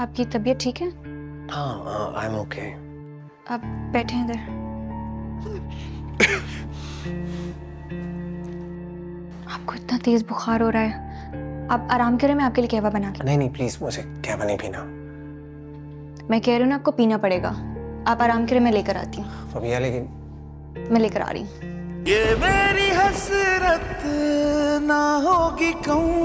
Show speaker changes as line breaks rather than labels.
आपकी तबीयत ठीक है?
हाँ आई एम ओके
आप बैठे हैं इधर। आपको इतना तेज बुखार हो रहा है। आप आराम करें मैं आपके लिए कहवा बना के
नहीं नहीं प्लीज़ मुझे कहवा नहीं पीना।
मैं कह रही हूँ ना आपको पीना पड़ेगा। आप आराम करें मैं लेकर आती हूँ।
फबिया लेकिन
मैं लेकर आ रही हूँ।
ये मेरी हसरत ना होगी कहूँ।